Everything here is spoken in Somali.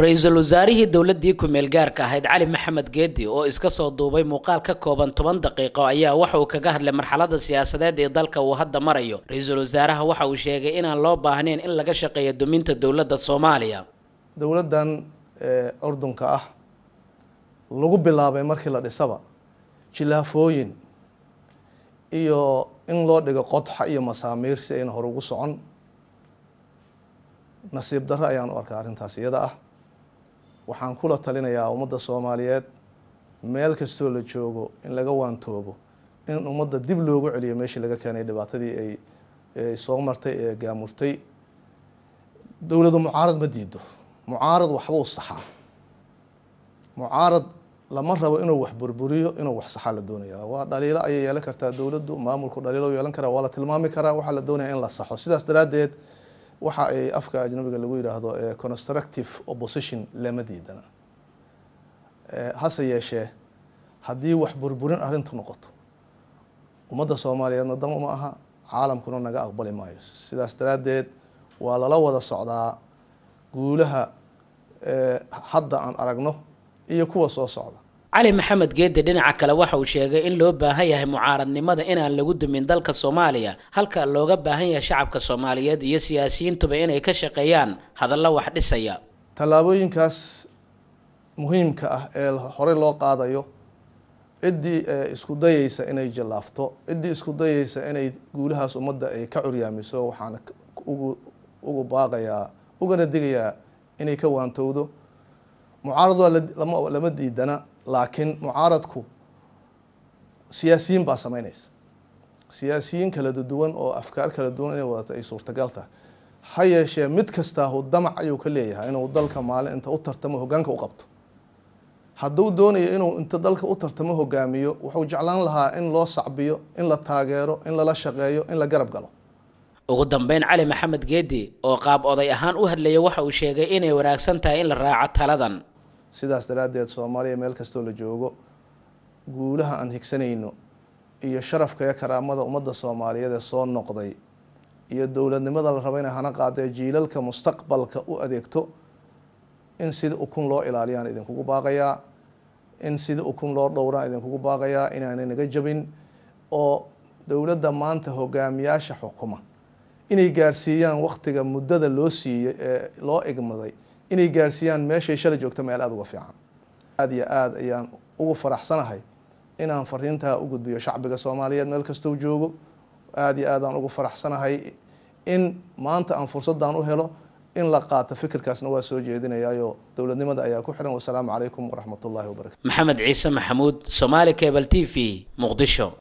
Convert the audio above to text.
ra'iisul wasaarihii dowladii ku-meel gaarka ahayd cali maxamed geedi oo iska soo duubay muuqaal ka kooban toban daqiiqo ayaa waxa uu kaga hadlay marxalada siyaasadeed ee dalka uu hadda marayo. ra'iisul wasaaraha waxa uu sheegay inaan loo baahnayn in laga shaqeeyo duminta dowladda soomaaliya. Dowladdan curdunka ah lagu bilaabay markii la dhisaba jilaafooyin iyo in loo dhigo qodxa iyo masaamiir si ayna hore ugu socon. Nasiib darro ayaan u arkaa arrintaas iyada ah waxaan kula talinayaa ummadda soomaaliyeed meel kastoo la joogo in laga waantoobo in ummadda dib loogu celiyo meeshii laga keenay dhibaatadii ay soo martay ee gaamurtay. Dowladu mucaarad ma diido mucaarad waxbuu saxaa mucaarad lama rabo inuu wax burburiyo inuu wax saxaa la doonaya waa dhaliilo ayay yeelan kartaa dowladdu maamulku dhaliilo yeelan karaa waa la tilmaami karaa waxaa la doonaya in la saxo. Sidaas daraaddeed waxa ay afka ajnabiga lagu yidhaahdo constructive opposition lama diidana hase yeeshee haddii wax burburin arrintu noqoto ummadda soomaaliyeedna dama ma aha caalamkuna naga aqbali maayo. Sidaas daraaddeed waa lala wada socdaa guulaha hadda aan aragno iyo kuwa soo socda cali maxamed geedi dhinaca kale waxa uu sheegay in loo baahan yahay mucaaradnimada inaan lagu dumin dalka soomaaliya halka looga baahan yahay shacabka soomaaliyeed iyo siyaasiyiintuba inay ka shaqeeyaan. Hadallo wax dhisaya. Tallaabooyinkaas muhiimka ah ee horey loo qaadayo ciddii isku dayeysa inay jallaafto ciddii isku dayeysa inay guulahaas ummadda ay ka curyaamiso waxaan ugu ugu baaqayaa ugana digayaa inay ka waantowdo. Mucaarad waa lama diidana laakiin mucaaradku siyaasiyiin baa sameynaysa siyaasiyiin kala duwan oo afkaar kala duwan inay wadata ay suurtagal tahay. Ha yeeshee mid kastaahu damac ayuu ka leeyahay inuu dalka maalin inta u tartamo hogaanka u qabto. Hadduu doonayo inuu inta dalka u tartamo hogaamiyo wuxuu jeclaan lahaa in loo sacbiyo in la taageero in lala shaqeeyo in la garab galo. Ugu dambeyn cali maxamed geedi oo qaab oday ahaan u hadlaya waxa uu sheegay inay wanaagsan tahay in la raaco taladan sidaas daraaddeed soomaaliya meel kastoo la joogo guulaha aan higsanayno iyo sharafka iyo karaamada ummadda soomaaliyeed ee soo noqday iyo dowladnimada la rabo inay hana qaadee jiilalka mustaqbalka u adeegto in sida ukun loo ilaaliyaan idinkugu baaqayaa in sida ukun loo dhowraan idinkugu baaqayaa inaanay naga jabin oo dowladda maanta hogaamiyaasha xukuma. Inay gaarsiiyaan waktiga muddada loo siiyey ee loo egmaday inay gaarsiiyaan meeshay shalay joogto meel aada uga fiican. Aada iyo aada ayaan ugu faraxsanahay inaan fariintaa u gudbiyo shacbiga soomaaliyeed meel kastou joogo. Aada iyo aadaan ugu faraxsanahay in maanta aan fursaddan u helo in la qaato fikirkaasna waa soo jeedinayaayo. Dowladnimada ayaa ku xiran. Wasalaamu calaykum waraxmat ullahi wabarakatu maxamed ciise maxamuud somaali cable t v muqdisho